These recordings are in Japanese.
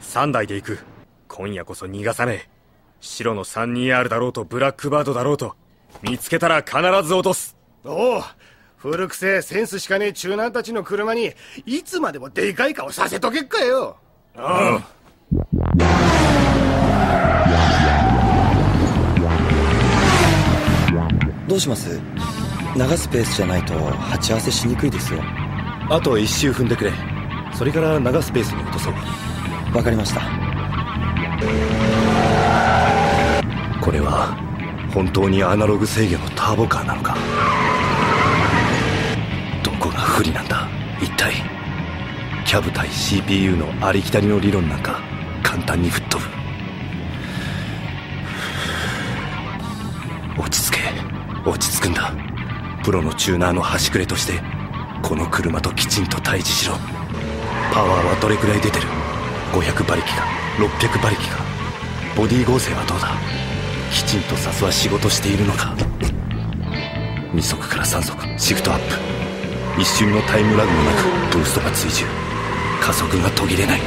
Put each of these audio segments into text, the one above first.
3台で行く。今夜こそ逃がさねえ。白の 32R だろうとブラックバードだろうと見つけたら必ず落とす。おお古くせえセンスしかねえ中南たちの車にいつまでもでかい顔させとけっかよ。あどうします？長スペースじゃないと鉢合わせしにくいですよ。あと一周踏んでくれ。それから長スペースに落とそうわかりました。これは本当にアナログ制御のターボカーなのか？どこが不利なんだ？一体キャブ対 CPU のありきたりの理論なんか簡単に吹っ飛ぶ。落ち着け。落ち着くんだ。プロのチューナーの端くれとしてこの車ときちんと対峙しろ。パワーはどれくらい出てる？500馬力か600馬力か。ボディ合成はどうだ？きちんとサスは仕事しているのか。2速から3速シフトアップ。一瞬のタイムラグもなくブーストが追従。加速が途切れない。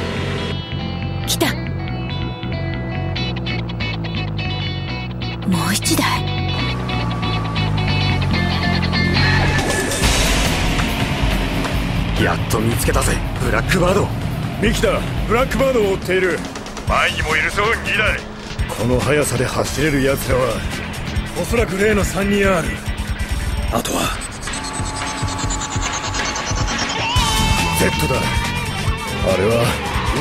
来た。もう一台。やっと見つけたぜブラックバードミキだブラックバードを追っている。前にもいるぞ2台この速さで走れる奴らはおそらく例の 32R あとは。Z だ。あれは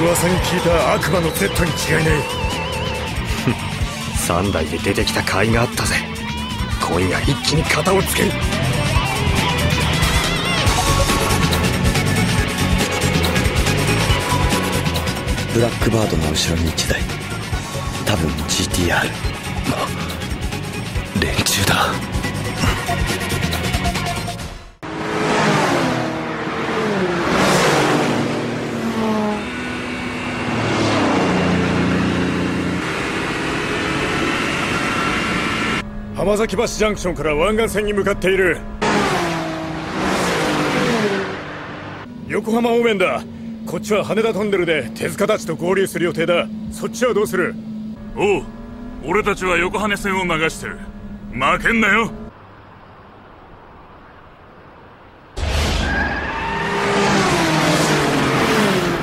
噂に聞いた悪魔の Z に違いない。3台で出てきた甲斐があったぜ。今夜一気に型をつけるブラックバードの後ろに1台。多分 GTR 連中だ。浜崎橋ジャンクションから湾岸線に向かっている。横浜方面だ。こっちは羽田トンネルで手塚たちと合流する予定だ。そっちはどうする？おう俺たちは横羽線を流してる。負けんなよ。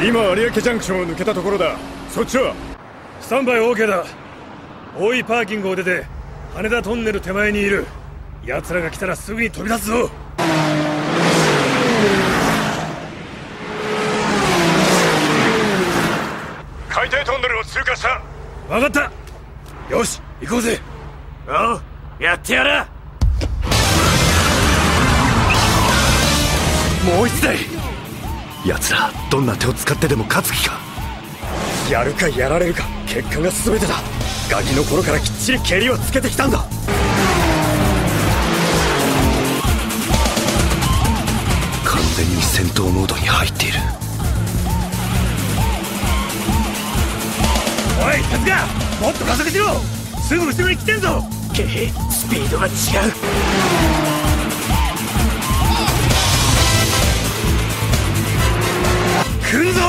今有明ジャンクションを抜けたところだ。そっちは？スタンバイ OK だ。大井パーキングを出て羽田トンネル手前にいる。奴らが来たらすぐに飛び出すぞ海底トンネルを通過した。分かった。よし行こうぜ。おうやってやる。もう一台。奴らどんな手を使ってでも勝つ気か？やるかやられるか結果が全てだ。ガキの頃からきっちり蹴りをつけてきたんだ。完全に戦闘モードに入っているおい手塚もっと加速しろ。すぐ後ろに来てんぞ。けへスピードが違う。来るぞ。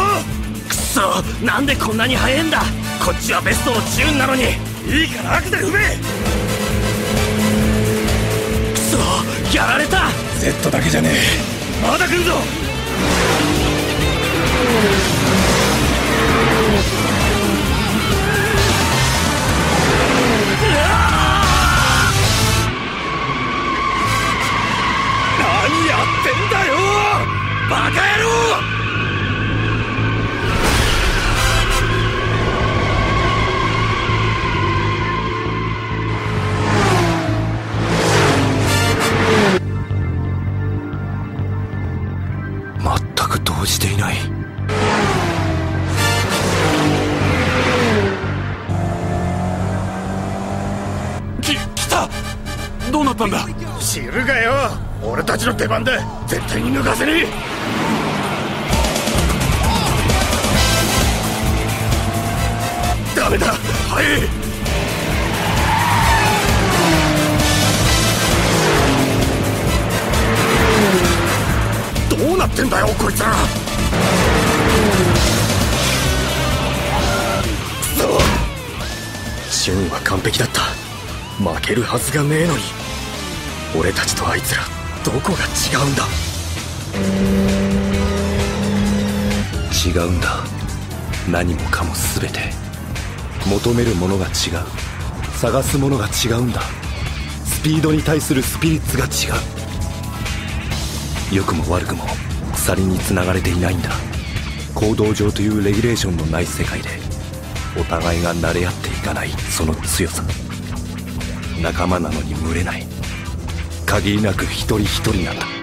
くそなんでこんなに速えんだ。こっちはベストのチューンなのに。いいからアクセル踏め。くそやられた。Z だけじゃねえ。まだ来るぞってんだよ！バカ野郎！全く動じていない。き来た！どうなったんだ？知るがよ！俺たちの出番だ絶対に抜かせねえ。ダメだ。早い。どうなってんだよこいつら。シュンは完璧だった。負けるはずがねえのに。俺たちとあいつら。どこが違うんだ？違うんだ。何もかも全て。求めるものが違う。探すものが違うんだ。スピードに対するスピリッツが違う。良くも悪くも鎖につながれていないんだ。行動上というレギュレーションのない世界でお互いが慣れ合っていかないその強さ。仲間なのに群れない。限りなく一人一人なんだ